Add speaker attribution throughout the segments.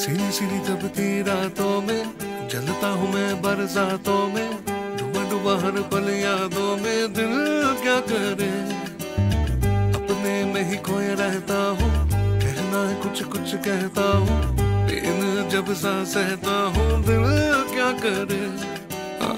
Speaker 1: सीरी सीरी तपती रातों में जलता हूँ मैं बरसातों में डुबा डुबा हर पल यादों में दिल क्या करे? अपने में ही खोए रहता हूँ कहना है कुछ कुछ कहता हूँ जब सा सहता हूँ दिल क्या करे? आ,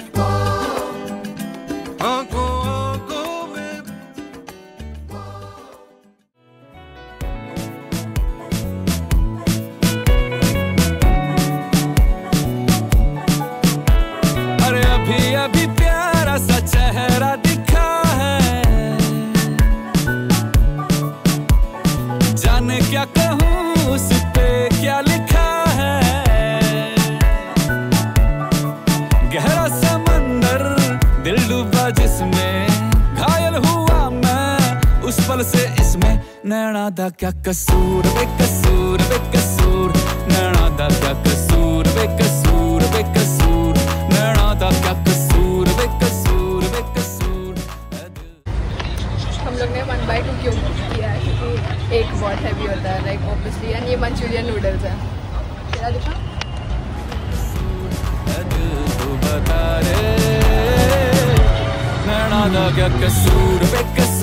Speaker 1: मैं
Speaker 2: से इसमें नैना दा क्या कसूर बेकसूर बेकसूर नैना दा क्या कसूर बेकसूर बेकसूर नैना दा क्या कसूर बेकसूर बेकसूर ऐ दिल।
Speaker 3: हम लोग ने वन बाई टू क्यों किया है? क्योंकि एक बहुत हैवी होता है लाइक ऑब्वियसली एंड ये मंचूरियन नूडल्स है। तेरा दिखा
Speaker 2: बता रे। नैना दा क्या कसूर बेकसूर बेकसूर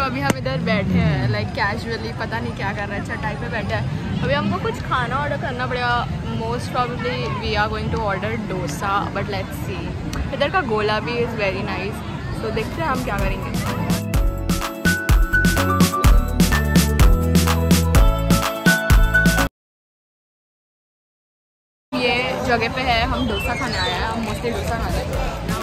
Speaker 2: तो
Speaker 3: अभी हम इधर बैठे हैं लाइक कैजुअली पता नहीं क्या कर रहे हैं चटाई पे बैठे हैं। अभी हमको कुछ खाना ऑर्डर करना पड़ेगा। Most probably we are going to order dosa but let's see इधर का गोला भी इज़ वेरी नाइस तो देखते हैं हम क्या करेंगे। ये जगह पे है, हम डोसा खाने आए हैं, हम मोस्टली डोसा हैं।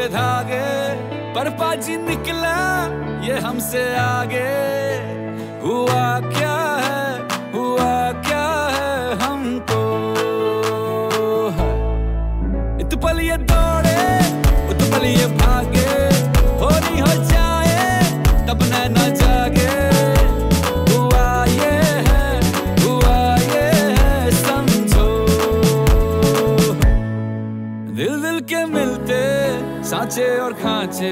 Speaker 2: थे धागे, पर पाजी निकला ये हमसे आगे। हुआ क्या है, हुआ क्या है हमको? है। इत पल ये दौड़े उत पल ये भागे। ढांचे और खांचे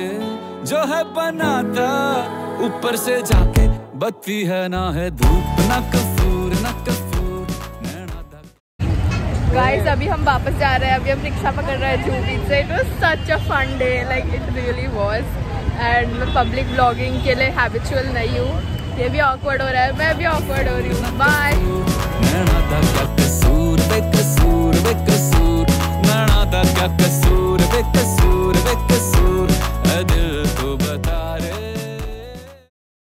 Speaker 2: जो है बनाता ऊपर से जाके बत्ती है ना है धूप ना कसूर ना कसूर
Speaker 3: गाइस अभी हम वापस जा रहे हैं अभी हम रिक्शा पकड़ रहे हैं जूबी से। It was such a fun day like it really was and मैं पब्लिक ब्लॉगिंग के लिए हैबिचुअल नहीं हूँ। ये भी ऑकवर्ड हो रहा है मैं भी ऑकवर्ड हो रही हूँ। बाय
Speaker 2: कसूर।